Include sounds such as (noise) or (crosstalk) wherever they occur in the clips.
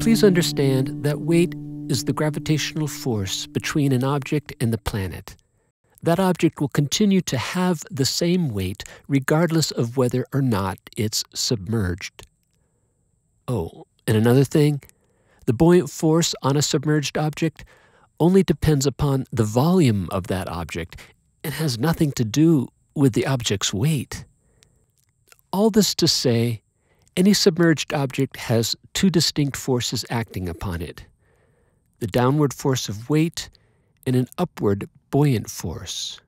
Please understand that weight is the gravitational force between an object and the planet. That object will continue to have the same weight regardless of whether or not it's submerged. Oh, and another thing the buoyant force on a submerged object only depends upon the volume of that object and has nothing to do with the object's weight. All this to say, any submerged object has two distinct forces acting upon it the downward force of weight and an upward buoyant force.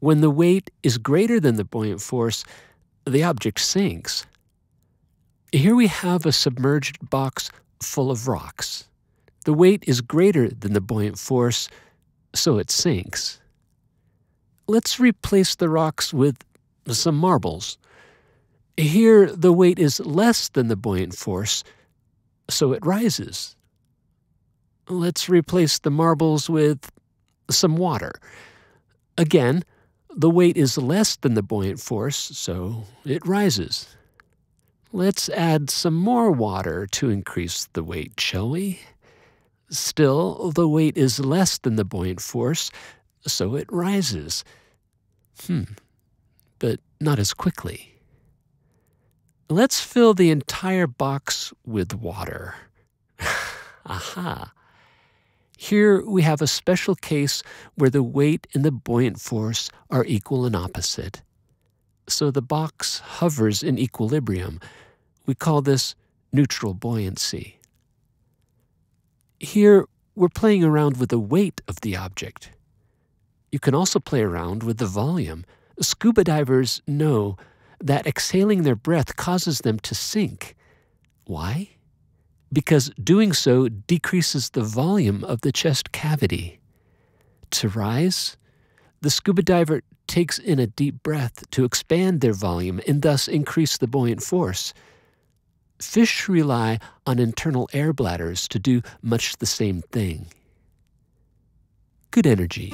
When the weight is greater than the buoyant force, the object sinks. Here we have a submerged box full of rocks. The weight is greater than the buoyant force, so it sinks. Let's replace the rocks with some marbles. Here, the weight is less than the buoyant force, so it rises. Let's replace the marbles with some water. Again, the weight is less than the buoyant force, so it rises. Let's add some more water to increase the weight, shall we? Still, the weight is less than the buoyant force, so it rises. Hmm, but not as quickly. Let's fill the entire box with water. (laughs) Aha! Here we have a special case where the weight and the buoyant force are equal and opposite. So the box hovers in equilibrium. We call this neutral buoyancy. Here we're playing around with the weight of the object. You can also play around with the volume. Scuba divers know that exhaling their breath causes them to sink. Why? Because doing so decreases the volume of the chest cavity. To rise, the scuba diver takes in a deep breath to expand their volume and thus increase the buoyant force. Fish rely on internal air bladders to do much the same thing. Good energy.